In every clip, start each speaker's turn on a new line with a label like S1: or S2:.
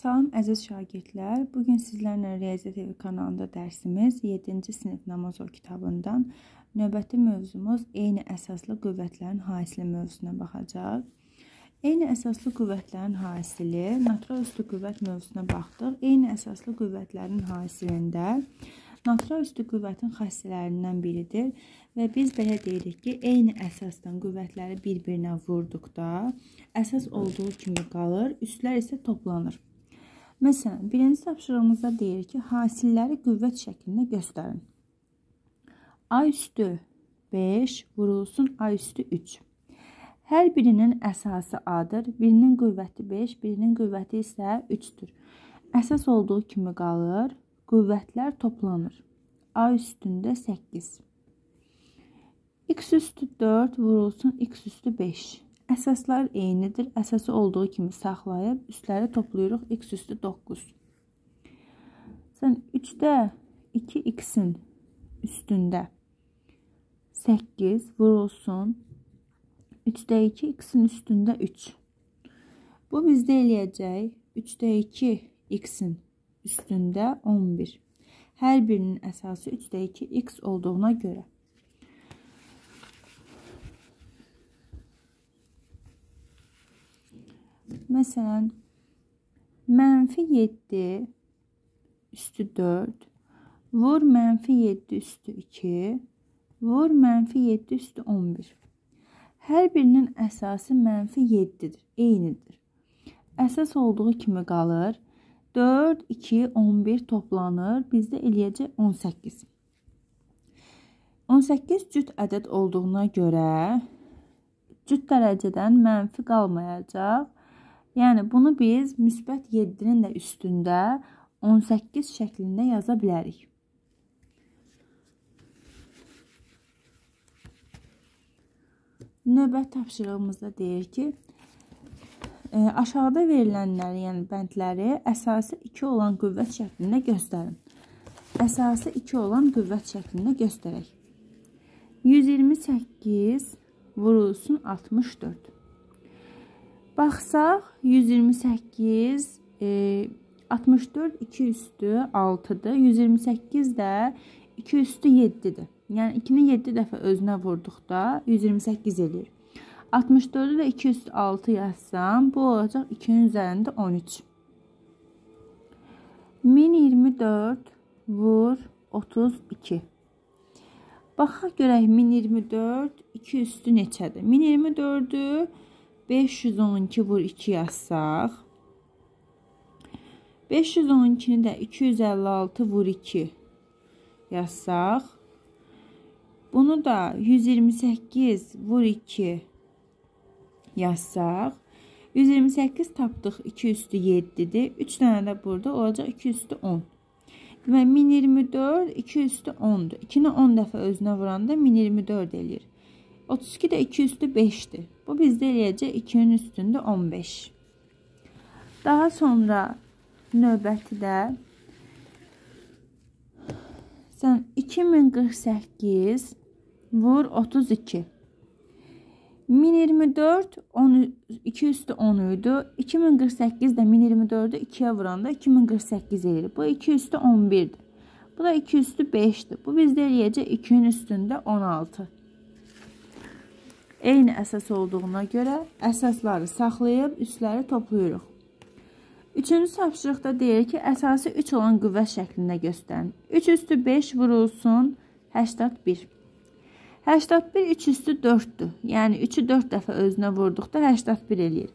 S1: Salam əziz şagirdlər. Bu gün sizlərlə Riyaziyyat evi kanalında dərsimiz 7-ci sinif namaz o kitabından növbəti mövzumuz eyni əsaslı qüvvətlərin hasili mövzusuna baxacaq. Eyni əsaslı qüvvətlərin hasili, natural üstü qüvvət mövzusuna baxdıq. Eyni əsaslı qüvvətlərin hasilində natural üstü qüvvətin xassələrindən biridir və biz belə deyirik ki, eyni əsasdan qüvvətləri bir-birinə vurduqda əsas olduğu kimi qalır, üstlər isə toplanır. Məsələn, birinci tapşırığımızda deyir ki, hasilləri qüvvət şəklində göstərin. A üstü 5 vurulsun A üstü 3. Hər birinin əsası A-dır. Birinin qüvvəti 5, birinin qüvvəti isə 3-dür. Əsas olduğu kimi qalır. Qüvvətlər toplanır. A üstündə 8. X üstü 4 vurulsun X üstü 5. Əsaslar eynidir. Əsası olduğu kimi saxlayıb üstləri toplayırıq. X üstü 9. Sən 3-də 2x-in üstündə 8 vurulsun. 3-də 2x-in üstündə 3. Bu bizdə eləyəcək 3-də 2x-in üstündə 11. Hər birinin əsası 3-də 2x olduğuna görə. Məsələn, mənfi 7 üstü 4, vur mənfi 7 üstü 2, vur mənfi 7 üstü 11. Hər birinin əsası mənfi 7-dir, eynidir. Əsas olduğu kimi qalır. 4, 2, 11 toplanır. Bizdə eləyəcək 18. 18 cüt ədəd olduğuna görə cüt dərəcədən mənfi qalmayacaq. Yəni bunu biz müsbət 7-nin də üstündə 18 şəklində yaza bilərik. Növbət tapşırığımızda deyir ki, e, aşağıda verilənləri, yəni bəndləri əsası 2 olan qüvvət şəklində göstərin. Əsası 2 olan qüvvət şəklində göstərək. 128 vurulsun 64. Baxsaq 128 e, 64 2 üstü 6-dır. 128 də 2 üstü 7-dir. Yəni 2-ni 7 dəfə özünə vurduqda 128 eləyir. 64-ü də 2 üstü 6 yazsam, bu olacaq 2-nin üzərində 13. 1024 vur 32. Baxaq görək 1024 2 üstü neçədir? 1024-ü 512 vur 2 yazsaq. 512-ni də 256 vur 2 yazsaq. Bunu da 128 vur 2 yazsaq. 128 tapdıq 2 üstü 7-dir. 3 dənə də burada olacaq 2 üstü 10. Demək 1024 2 üstü 10-dur. 2-ni 10 dəfə özünə vuranda 1024 eləyir. 32 də 2 üstü 5-dir. Bu bizdə eləyəcək 2-nin üstündə 15. Daha sonra növbəti də sən 2048 vur 32. 1024 10 2 üstü 10 idi. 2048 də 1024-ü 2-yə vuranda 2048 eləyir. Bu 2 üstü 11-dir. Bu da 2 üstü 5-dir. Bu bizdə eləyəcək 2-nin üstündə 16 eyni əsas olduğuna görə əsasları saxlayıb üstləri toplayırıq. Üçüncü tapşırıqda deyir ki, əsası 3 olan qüvvət şəklində göstərin. 3 üstü 5 vurulsun 81. 81 3 üstü 4-dür. Yəni 3-ü 4 dəfə özünə vurduqda 81 eləyir.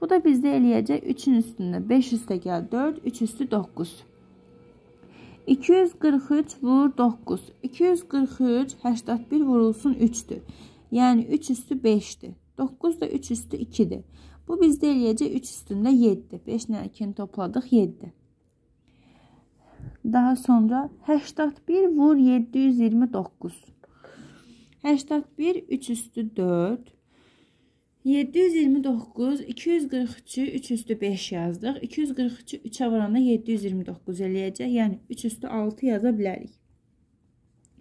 S1: Bu da bizdə eləyəcək 3-ün üstündə 5 üstə gəl 4, 3 üstü 9. 243 vur 9. 243 81 vurulsun 3-dür. Yəni 3 üstü 5-dir. 9 da 3 üstü 2-dir. Bu bizdə eləyəcək 3 üstündə 7. 5 ilə 2-ni topladıq 7. Daha sonra 81 vur 729. 81 3 üstü 4. 729, 243-ü 3 üstü 5 yazdıq. 243-ü 3-ə vuranda 729 eləyəcək. Yəni 3 üstü 6 yaza bilərik.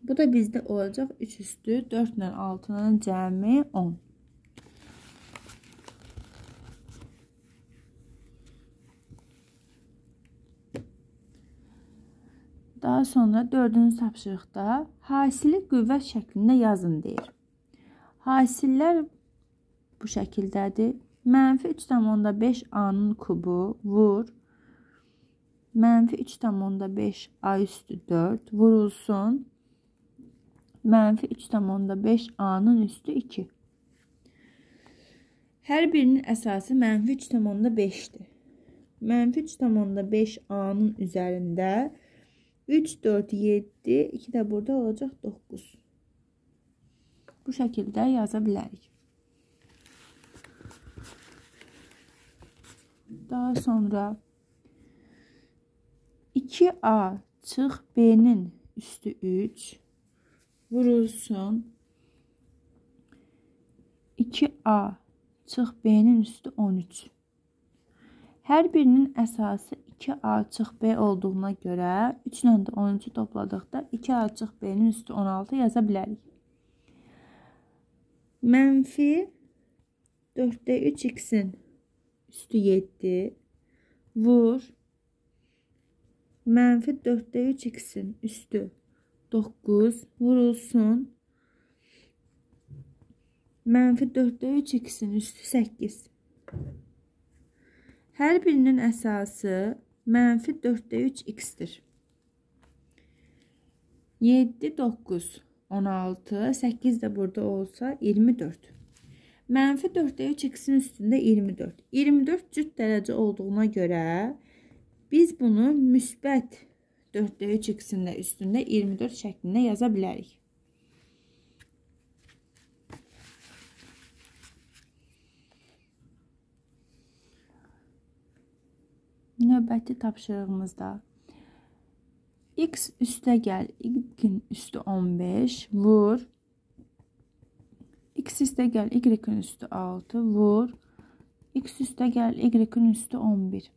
S1: Bu da bizdə olacaq 3 üstü 4 ilə 6-nın cəmi 10. Daha sonra dördüncü tapşırıqda hasili qüvvət şəklində yazın deyir. Hasillər bu şəkildədir. Mənfi 3,5 A-nın kubu vur. Mənfi 3,5 A üstü 4 vurulsun. Mənfi 3,5 A-nın üstü 2. Hər birinin əsası mənfi 3,5-dir. Mənfi 3,5 A-nın üzərində 3, 4, 7, 2 də burada olacaq 9. Bu şəkildə yaza bilərik. Daha sonra 2A çıx B-nin üstü 3 vurulsun. 2A çıx B-nin üstü 13. Hər birinin əsası 2 açıq B olduğuna görə 3 ilə də 13-ü topladıqda 2 açıq B-nin üstü 16 yaza bilərik. Mənfi 4-də 3 x-in üstü 7 vur. Mənfi 4-də 3 x-in üstü 9 vurulsun. Mənfi 4-də 3 x-in üstü 8. Hər birinin əsası mənfi 4-də 3 x-dir. 7, 9, 16, 8 də burada olsa 24. Mənfi 4-də 3 x-in üstündə 24. 24 cüt dərəcə olduğuna görə biz bunu müsbət 4-də 3 x-in də üstündə 24 şəklində yaza bilərik. Növbəti tapşırığımızda x üstə gəl, y-in üstü 15 vur. x üstə gəl, y-in üstü 6 vur. x üstə gəl, y-in üstü 11.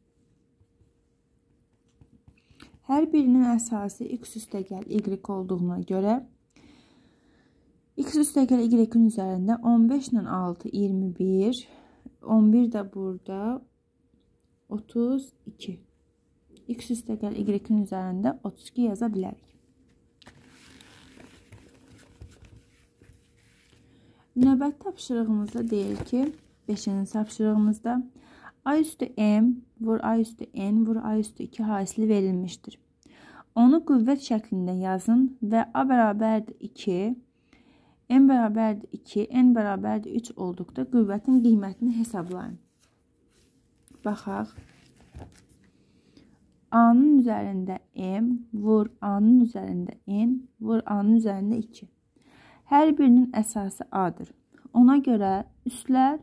S1: Hər birinin əsası x üstə gəl, y olduğuna görə x üstə gəl, y-in üzərində 15 ilə 6 21. 11 də burada 32. X üstə gəl Y-in üzərində 32 yaza bilərik. Növbəti tapşırığımızda deyir ki, 5-ci tapşırığımızda A üstü M vur A üstü N vur A üstü 2 hasili verilmişdir. Onu qüvvət şəklində yazın və A bərabərdir 2, N bərabərdir 2, N bərabərdir 3 olduqda qüvvətin qiymətini hesablayın. Baxaq. A-nın üzərində M, vur A-nın üzərində N, vur A-nın üzərində 2. Hər birinin əsası A-dır. Ona görə üstlər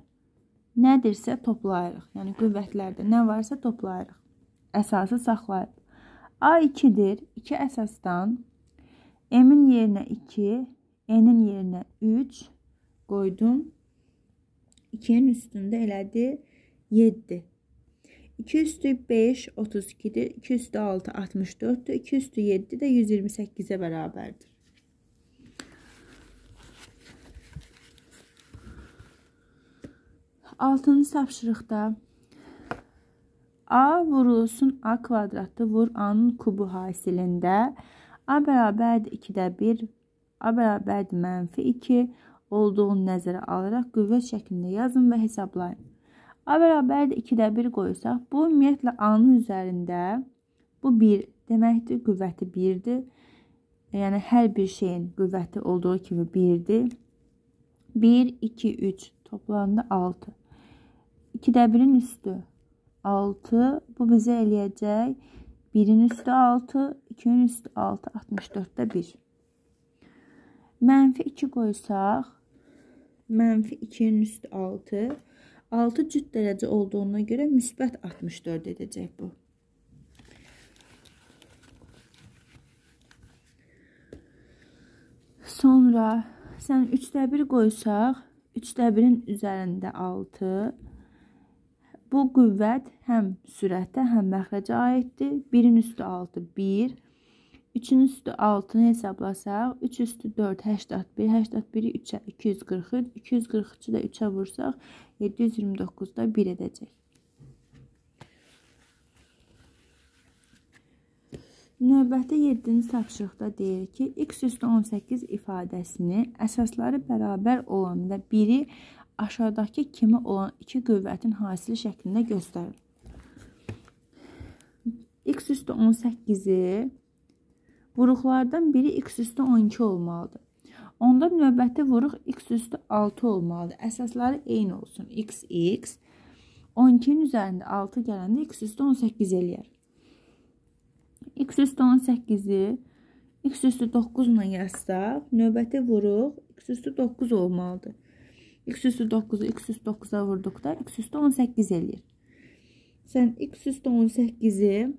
S1: nədirsə toplayırıq. Yəni qüvvətlərdə nə varsa toplayırıq. Əsası saxlayıb. A 2-dir. 2 əsasdan M-in yerinə 2, N-in yerinə 3 qoydum. 2-nin üstündə elədi 7. 2 üstü 5 32'dir. 2 üstü 6 64'tür. 2 üstü 7 de 128'e bərabərdir. Altıncı tapşırıqda A vurulsun A kvadratı vur A'nın kubu hasilində A bərabərdir 2-də 1, A bərabərdir mənfi 2 olduğunu nəzərə alaraq qüvvət şəklində yazın və hesablayın. A bərabərdir 2-də 1 qoysaq, bu ümumiyyətlə A-nın üzərində bu 1 deməkdir, qüvvəti 1-dir. Yəni hər bir şeyin qüvvəti olduğu kimi 1-dir. 1, 2, 3 toplamda 6. 2-də 1-in üstü 6. Bu bizə eləyəcək 1-in üstü 6, 2-nin üstü 6, 64-də 1. Mənfi 2 qoysaq, mənfi 2-nin üstü 6, 6 cüt dərəcə olduğuna görə müsbət 64 edəcək bu. Sonra sən 3də 1 qoysaq, 3də 1-in üzərində 6. Bu qüvvət həm sürətə, həm məxrəcə aiddir. 1-in üstü 6, 1. 3-ün üstü 6-nı hesablasaq, 3 üstü 4, 81, 81-i 3-ə 243, 243-ü də 3-ə vursaq, 729-da 1 edəcək. Növbəti 7-ci tapşırıqda deyir ki, x üstü 18 ifadəsini əsasları bərabər olan və biri aşağıdakı kimi olan iki qüvvətin hasili şəklində göstərir. x üstü 18-i vuruqlardan biri x üstü 12 olmalıdır. Onda növbəti vuruq x üstü 6 olmalıdır. Əsasları eyni olsun. x, x. 12-nin üzərində 6 gələndə x üstü 18 eləyər. x üstü 18-i x üstü 9 ilə yazsaq, növbəti vuruq x üstü 9 olmalıdır. X üstü 9-u x üstü 9-a vurduqda x üstü 18 eləyir. Sən x üstü 18-i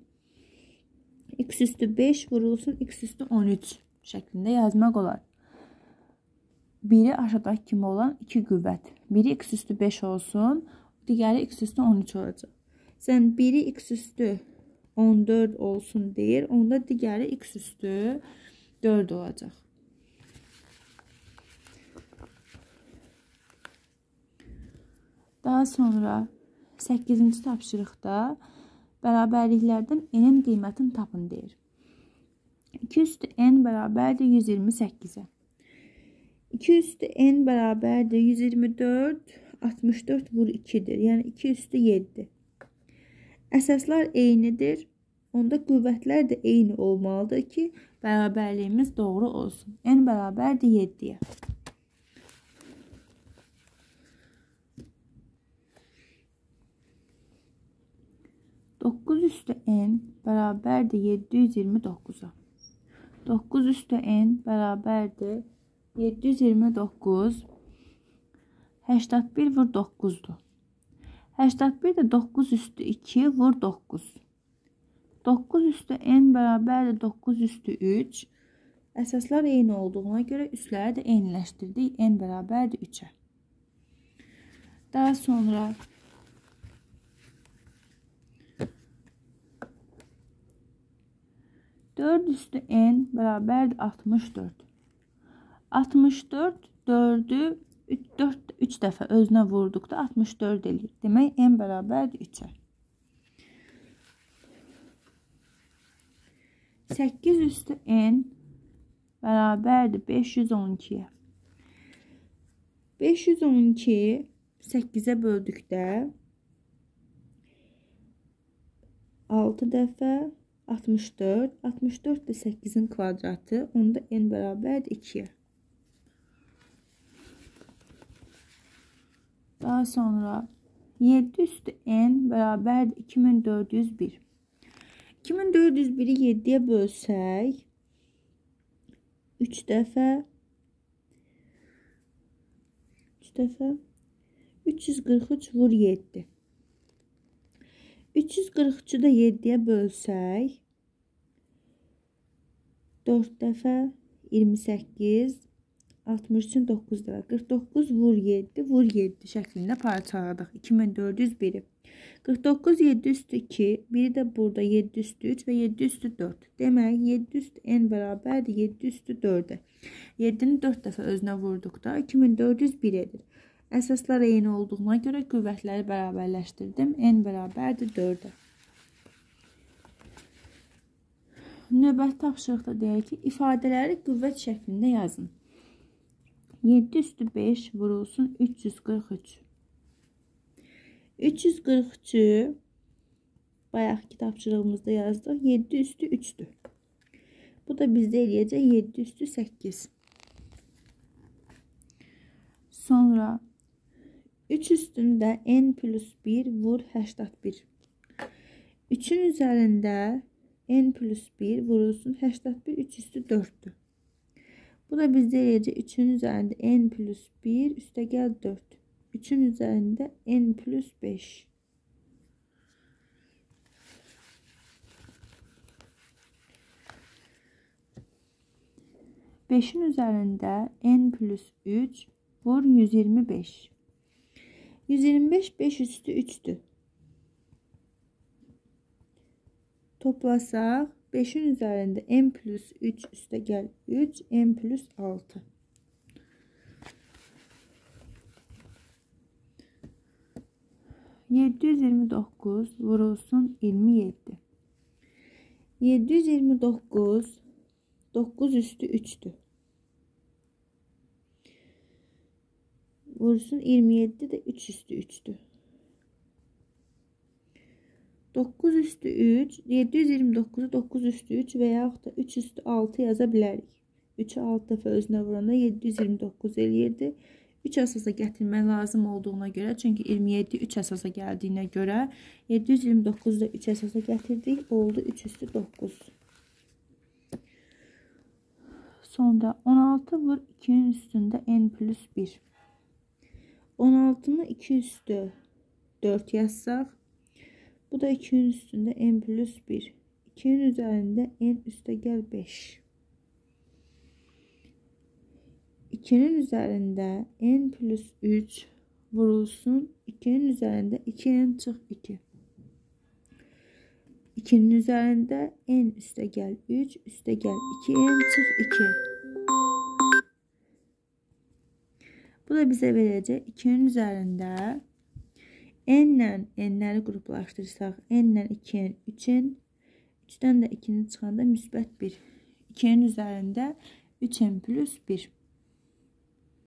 S1: x üstü 5 vurulsun x üstü 13 şəklində yazmaq olar. Biri aşağıdakı kimi olan iki qüvvət. Biri x üstü 5 olsun, digəri x üstü 13 olacaq. Sən biri x üstü 14 olsun deyir, onda digəri x üstü 4 olacaq. Daha sonra 8-ci tapşırıqda bərabərliklərdən n-in qiymətini tapın deyir. 2 üstü n bərabərdir 128-ə. 2 üstü n bərabərdir 124, 64 vur 2-dir. Yəni 2 üstü 7. Əsaslar eynidir. Onda qüvvətlər də eyni olmalıdır ki, bərabərliyimiz doğru olsun. n bərabərdir 7-yə. Doqquz üstü n bərabərdir 729-a. 9 üstü n bərabərdir 729 81 vur 9-dur. 81 də 9 üstü 2 vur 9. 9 üstü n bərabərdir 9 üstü 3. Əsaslar eyni olduğuna görə üstləri də eyniləşdirdik. n bərabərdir 3-ə. Daha sonra Dörd üstü n bərabərdir 64. 64 4-ü 4 3 dəfə özünə vurduqda 64 eləyir. Demək n bərabərdir 3-ə. 8 üstü n bərabərdir 512-yə. 512 8-ə böldükdə 6 dəfə 64, 64 də 8-in kvadratı, onda n bərabərdir 2-yə. Daha sonra 7 üstü n bərabərdir 2401. 2401-i 7-yə bölsək 3 dəfə 3 dəfə 343 vur 7. 343-ü də 7-yə bölsək 4 dəfə 28 63-ün 9 dəfə 49 vur 7 vur 7 şəklində parçaladıq. 2401-i. 49 7 üstü 2, biri də burada 7 üstü 3 və 7 üstü 4. Demək 7 üstü n bərabərdir 7 üstü 4-ə. 7-ni 4 dəfə özünə vurduqda 2401 edir. Əsaslar eyni olduğuna görə qüvvətləri bərabərləşdirdim. n bərabərdir 4-ə. Növbəti tapşırıqda deyək ki, ifadələri qüvvət şəklində yazın. 7 üstü 5 vurulsun 343. 343'ü bayaq kitapçılığımızda yazdıq. 7 üstü 3'dür. Bu da bizdə eləyəcək 7 üstü 8. Sonra 3 üstündə n plus 1 vur 81. 3'ün üzərində n plus 1 vurulsun 81 3 üstü 4'dür. Bu da bizde eləyəcək 3-ün üzərində n plus 1 üstə gəl 4. 3-ün üzərində n plus 5. Beşin üzərində n plus 3 vur 125. 125 5 üstü 3'dür. Toplasaq 5'in üzerinde n plus 3 üste gel 3 n plus 6. Yedi yüz yirmi dokuz vurulsun yirmi yedi. 729 9 üstü 3'dür. Vursun 27 de 3 üstü 3'dür. 9 üstü 3, 729'u 9 üstü 3 və yaxud da 3 üstü 6 yaza bilərik. 3-ü 6 dəfə özünə vuranda 729 eləyirdi. 3 əsasa gətirmək lazım olduğuna görə, çünki 27 3 əsasa gəldiyinə görə 729 da 3 əsasa gətirdik. Oldu 3 üstü 9. Sonra 16 vur 2'nin üstündə n plus 1. 16'nı 2 üstü 4 yazsaq, bu da 2'nin üstündə n plus 1. 2'nin üzərində n üstə gəl 5. 2'nin üzerinde n plus 3 vurulsun. 2'nin üzerinde 2n çık 2. 2'nin üzerinde n üste gel 3 üste gel 2n çık 2. Bu da bize verecek 2'nin üzerinde n ile n'leri gruplaştırsaq n ile 2n 3n 3'dən də 2-ni çıxanda müsbət 1. 2-nin üzərində 3n plus 1.